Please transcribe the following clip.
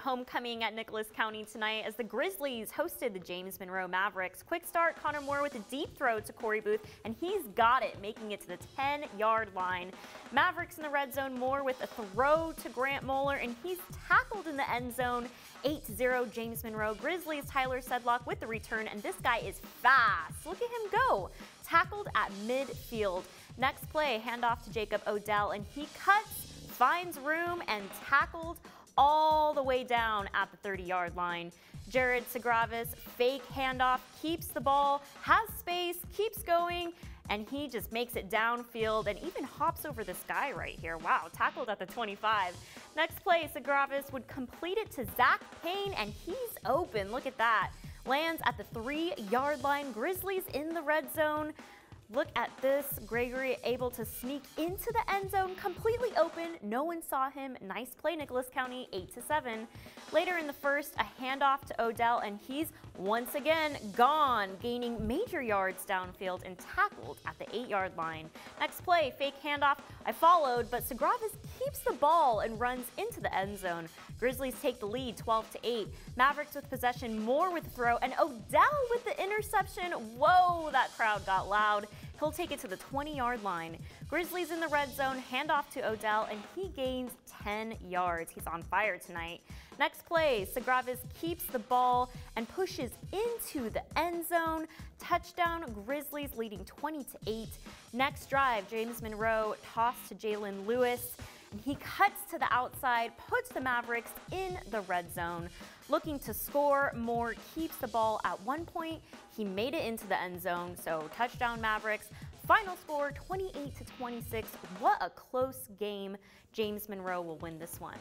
homecoming at Nicholas County tonight as the Grizzlies hosted the James Monroe Mavericks. Quick start, Connor Moore with a deep throw to Corey Booth, and he's got it, making it to the 10-yard line. Mavericks in the red zone, Moore with a throw to Grant Moeller, and he's tackled in the end zone. 8-0 James Monroe. Grizzlies Tyler Sedlock with the return, and this guy is fast. Look at him go. Tackled at midfield. Next play, handoff to Jacob Odell, and he cuts finds room and tackled all the way down at the 30-yard line. Jared Sagravis, fake handoff, keeps the ball, has space, keeps going, and he just makes it downfield and even hops over this guy right here. Wow, tackled at the 25. Next play, Sagravis would complete it to Zach Payne, and he's open. Look at that. Lands at the three-yard line. Grizzlies in the red zone. Look at this. Gregory able to sneak into the end zone completely open. No one saw him. Nice play, Nicholas County, 8 to 7. Later in the first, a handoff to Odell, and he's once again gone, gaining major yards downfield and tackled at the 8-yard line. Next play, fake handoff. I followed, but Sagravis keeps the ball and runs into the end zone. Grizzlies take the lead 12 to 8. Mavericks with possession, Moore with the throw, and Odell with the interception. Whoa, that crowd got loud. He'll take it to the 20-yard line. Grizzlies in the red zone, handoff to Odell, and he gains 10 yards. He's on fire tonight. Next play, Sagravis keeps the ball and pushes into the end zone. Touchdown, Grizzlies leading 20 to 8. Next drive, James Monroe toss to Jalen Lewis. He cuts to the outside, puts the Mavericks in the red zone. Looking to score, Moore keeps the ball at one point. He made it into the end zone, so touchdown Mavericks. Final score 28 to 26. What a close game. James Monroe will win this one.